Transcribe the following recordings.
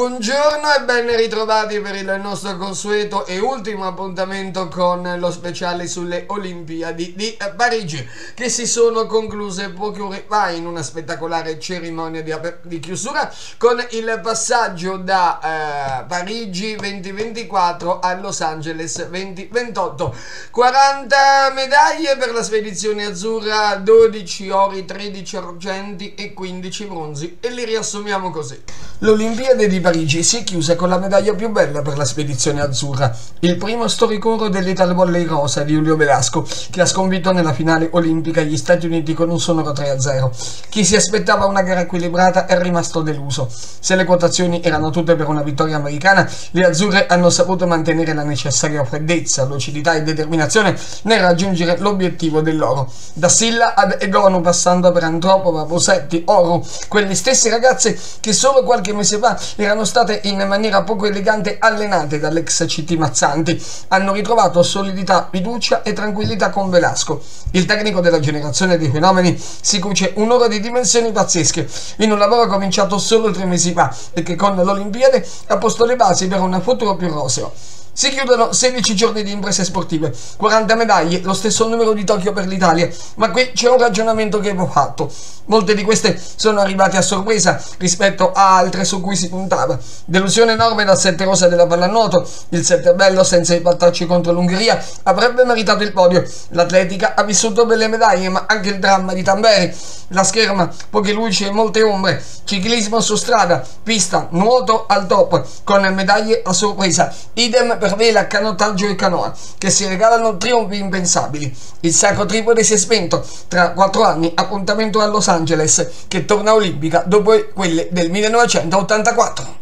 buongiorno e ben ritrovati per il nostro consueto e ultimo appuntamento con lo speciale sulle Olimpiadi di Parigi che si sono concluse poche ore fa in una spettacolare cerimonia di, di chiusura con il passaggio da eh, Parigi 2024 a Los Angeles 2028. 40 medaglie per la spedizione azzurra, 12 ori, 13 argenti e 15 bronzi e li riassumiamo così. L'Olimpiade di Parigi si chiuse con la medaglia più bella per la spedizione azzurra, il primo storico dell'Ital Volley Rosa di Giulio Velasco, che ha sconfitto nella finale olimpica gli Stati Uniti con un sonoro 3-0. Chi si aspettava una gara equilibrata è rimasto deluso. Se le quotazioni erano tutte per una vittoria americana, le azzurre hanno saputo mantenere la necessaria freddezza, lucidità e determinazione nel raggiungere l'obiettivo dell'oro. Da Silla ad Egonu passando per Antropova, Bosetti, Oro, quelle stesse ragazze che solo qualche mese fa erano state in maniera poco elegante allenate dall'ex CT Mazzanti. Hanno ritrovato solidità, fiducia e tranquillità con Velasco. Il tecnico della generazione dei fenomeni si cuce un'ora di dimensioni pazzesche in un lavoro cominciato solo tre mesi fa e che con l'Olimpiade ha posto le basi per un futuro più roseo. Si chiudono 16 giorni di imprese sportive, 40 medaglie, lo stesso numero di Tokyo per l'Italia, ma qui c'è un ragionamento che avevo fatto. Molte di queste sono arrivate a sorpresa rispetto a altre su cui si puntava. Delusione enorme dal 7 rosa della pallanuoto, il 7 bello senza i pattacci contro l'Ungheria avrebbe meritato il podio. L'atletica ha vissuto belle medaglie, ma anche il dramma di Tamberi. La scherma, poche luci e molte ombre. Ciclismo su strada, pista, nuoto al top, con medaglie a sorpresa. Idem per vela, canottaggio e canoa, che si regalano trionfi impensabili. Il sacro tripode si è spento. Tra quattro anni, appuntamento a Los Angeles, che torna olimpica dopo quelle del 1984.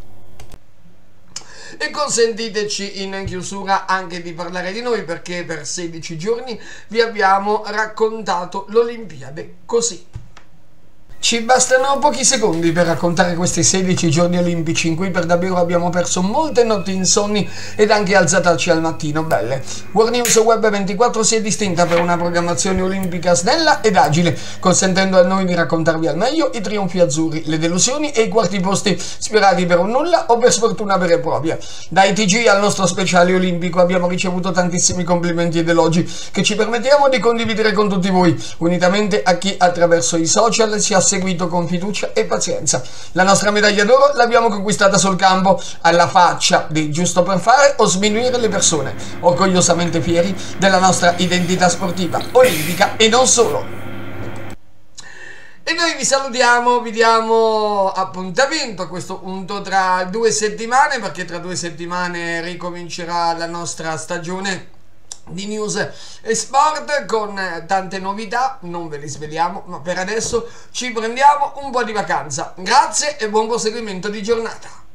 E consentiteci in chiusura anche di parlare di noi perché per 16 giorni vi abbiamo raccontato l'Olimpiade così. Ci bastano pochi secondi per raccontare questi 16 giorni olimpici in cui per davvero abbiamo perso molte notti insonni ed anche alzatarci al mattino belle. World News Web 24 si è distinta per una programmazione olimpica snella ed agile, consentendo a noi di raccontarvi al meglio i trionfi azzurri, le delusioni e i quarti posti sperati per un nulla o per sfortuna vera e propria. Da ITG al nostro speciale olimpico abbiamo ricevuto tantissimi complimenti ed elogi che ci permettiamo di condividere con tutti voi, unitamente a chi attraverso i social si ha seguito con fiducia e pazienza. La nostra medaglia d'oro l'abbiamo conquistata sul campo, alla faccia di giusto per fare o sminuire le persone, orgogliosamente fieri della nostra identità sportiva, olimpica e non solo. E noi vi salutiamo, vi diamo appuntamento a questo punto tra due settimane, perché tra due settimane ricomincerà la nostra stagione di news e sport con tante novità, non ve le sveliamo, ma per adesso ci prendiamo un po' di vacanza. Grazie e buon proseguimento di giornata.